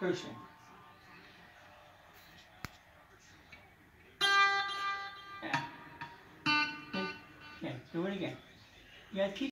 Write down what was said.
Person. Yeah. Okay, do it again. You gotta keep